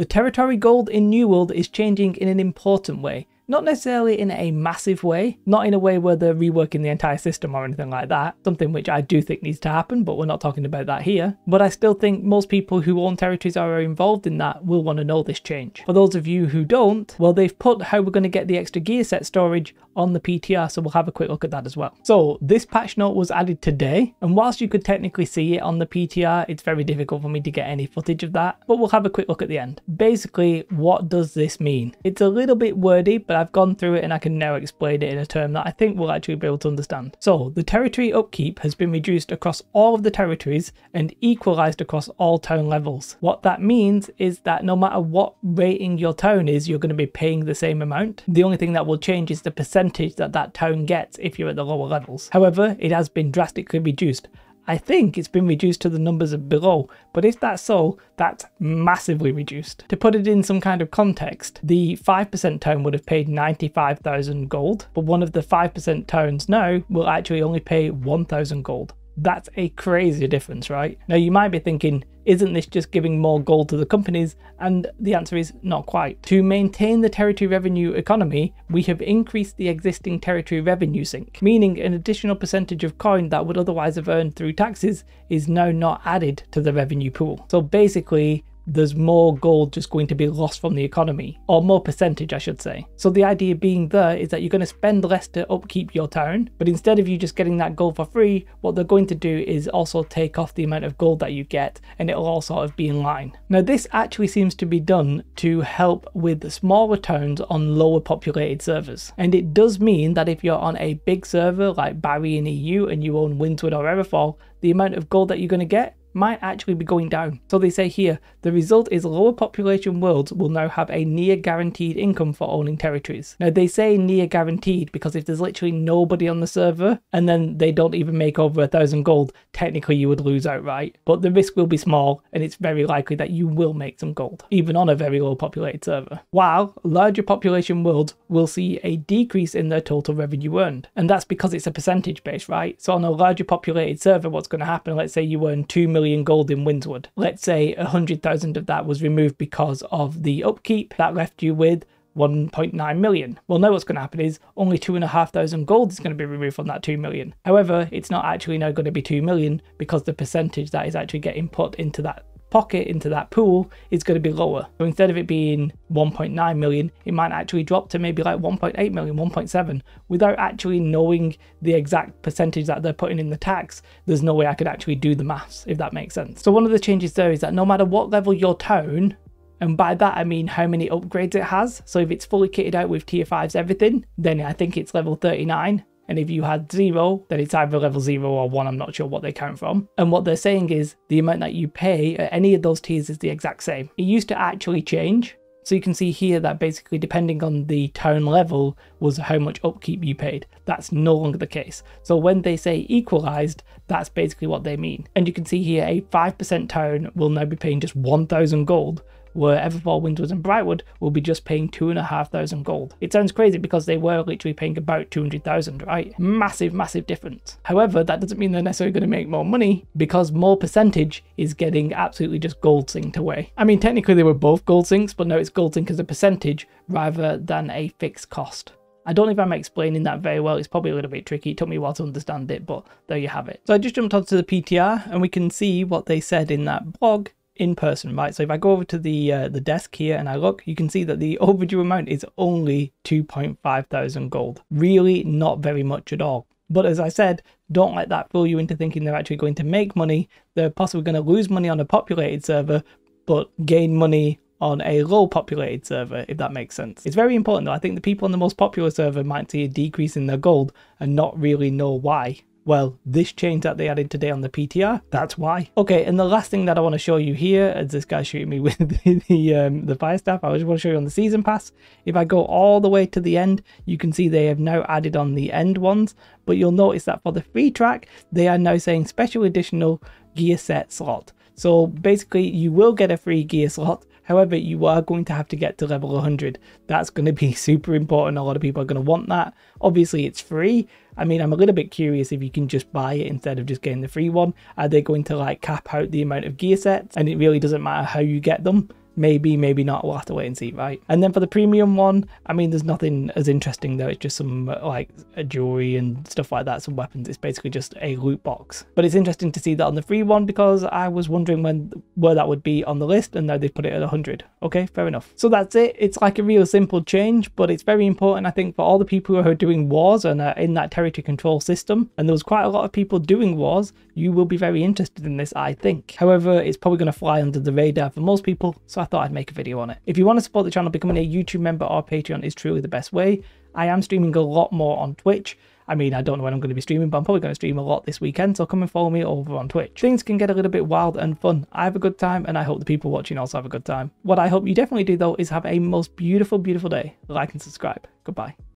The territory gold in New World is changing in an important way. Not necessarily in a massive way, not in a way where they're reworking the entire system or anything like that, something which I do think needs to happen, but we're not talking about that here. But I still think most people who own territories or are involved in that will want to know this change. For those of you who don't, well, they've put how we're going to get the extra gear set storage on the PTR, so we'll have a quick look at that as well. So this patch note was added today, and whilst you could technically see it on the PTR, it's very difficult for me to get any footage of that, but we'll have a quick look at the end. Basically, what does this mean? It's a little bit wordy, but but I've gone through it and I can now explain it in a term that I think we'll actually be able to understand. So the territory upkeep has been reduced across all of the territories and equalized across all town levels. What that means is that no matter what rating your town is, you're going to be paying the same amount. The only thing that will change is the percentage that that town gets if you're at the lower levels. However, it has been drastically reduced. I think it's been reduced to the numbers of below, but if that's so, that's massively reduced. To put it in some kind of context, the 5% town would have paid 95,000 gold, but one of the 5% towns now will actually only pay 1,000 gold. That's a crazy difference, right? Now you might be thinking, isn't this just giving more gold to the companies? And the answer is not quite. To maintain the territory revenue economy, we have increased the existing territory revenue sink, meaning an additional percentage of coin that would otherwise have earned through taxes is now not added to the revenue pool. So basically, there's more gold just going to be lost from the economy, or more percentage, I should say. So the idea being there is that you're going to spend less to upkeep your town, but instead of you just getting that gold for free, what they're going to do is also take off the amount of gold that you get, and it'll all sort of be in line. Now, this actually seems to be done to help with smaller towns on lower populated servers, and it does mean that if you're on a big server like Barry in EU and you own Windsward or Everfall, the amount of gold that you're going to get might actually be going down. So they say here, the result is lower population worlds will now have a near guaranteed income for owning territories. Now they say near guaranteed because if there's literally nobody on the server and then they don't even make over a thousand gold, technically you would lose outright. But the risk will be small and it's very likely that you will make some gold, even on a very low populated server. While larger population worlds will see a decrease in their total revenue earned. And that's because it's a percentage base, right? So on a larger populated server, what's going to happen, let's say you earn 2 million million gold in Windsward. Let's say 100,000 of that was removed because of the upkeep that left you with 1.9 million. Well, now what's going to happen is only 2,500 gold is going to be removed from that 2 million. However, it's not actually now going to be 2 million because the percentage that is actually getting put into that pocket into that pool is going to be lower. So instead of it being 1.9 million, it might actually drop to maybe like 1.8 million, 1.7 without actually knowing the exact percentage that they're putting in the tax. There's no way I could actually do the maths, if that makes sense. So one of the changes there is that no matter what level your town and by that I mean how many upgrades it has. So if it's fully kitted out with tier 5s everything, then I think it's level 39. And if you had zero, then it's either level zero or one, I'm not sure what they count from. And what they're saying is the amount that you pay at any of those tiers is the exact same. It used to actually change. So you can see here that basically depending on the town level was how much upkeep you paid. That's no longer the case. So when they say equalized, that's basically what they mean. And you can see here a 5% town will now be paying just 1000 gold where Everfall, Windsward and Brightwood will be just paying 2,500 gold. It sounds crazy because they were literally paying about 200,000, right? Massive, massive difference. However, that doesn't mean they're necessarily going to make more money because more percentage is getting absolutely just gold synced away. I mean, technically they were both gold sinks, but no, it's gold sink as a percentage rather than a fixed cost. I don't know if I'm explaining that very well. It's probably a little bit tricky. It took me a while to understand it, but there you have it. So I just jumped onto the PTR and we can see what they said in that blog in person, right? So if I go over to the uh, the desk here and I look, you can see that the overdue amount is only 2.5 thousand gold. Really not very much at all. But as I said, don't let that fool you into thinking they're actually going to make money. They're possibly going to lose money on a populated server, but gain money on a low populated server, if that makes sense. It's very important though. I think the people on the most popular server might see a decrease in their gold and not really know why. Well, this change that they added today on the PTR, that's why. Okay, and the last thing that I want to show you here is this guy shooting me with the, the, um, the fire staff, I just want to show you on the season pass. If I go all the way to the end, you can see they have now added on the end ones, but you'll notice that for the free track, they are now saying special additional gear set slot. So basically, you will get a free gear slot, However, you are going to have to get to level 100. That's going to be super important. A lot of people are going to want that. Obviously, it's free. I mean, I'm a little bit curious if you can just buy it instead of just getting the free one. Are they going to like cap out the amount of gear sets and it really doesn't matter how you get them? Maybe, maybe not. We'll have to wait and see, right? And then for the premium one, I mean, there's nothing as interesting though. It's just some uh, like jewelry and stuff like that, some weapons. It's basically just a loot box. But it's interesting to see that on the free one because I was wondering when where that would be on the list, and now they put it at 100. Okay, fair enough. So that's it. It's like a real simple change, but it's very important, I think, for all the people who are doing wars and are in that territory control system. And there was quite a lot of people doing wars. You will be very interested in this, I think. However, it's probably going to fly under the radar for most people, so I thought I'd make a video on it. If you want to support the channel, becoming a YouTube member or Patreon is truly the best way. I am streaming a lot more on Twitch. I mean, I don't know when I'm going to be streaming, but I'm probably going to stream a lot this weekend, so come and follow me over on Twitch. Things can get a little bit wild and fun. I have a good time, and I hope the people watching also have a good time. What I hope you definitely do, though, is have a most beautiful, beautiful day. Like and subscribe. Goodbye.